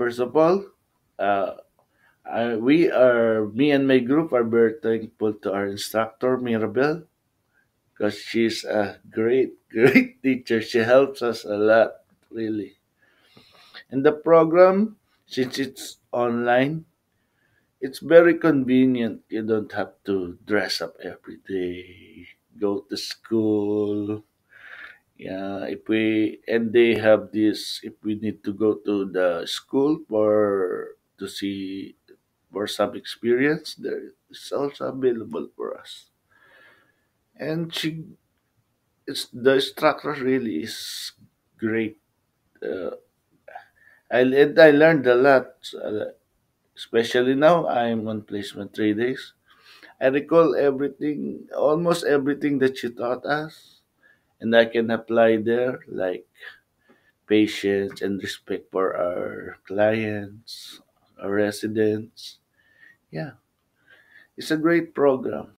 First of all, uh, I, we are me and my group are very thankful to our instructor Mirabel because she's a great great teacher. She helps us a lot, really. And the program, since it's online, it's very convenient. You don't have to dress up every day, go to school. Yeah, if we and they have this, if we need to go to the school for to see for some experience, there is also available for us. And she, it's the instructor really is great. Uh, I I learned a lot, uh, especially now I'm on placement three days. I recall everything, almost everything that she taught us, and I can apply there, like patience and respect for our clients, our residents. Yeah, it's a great program.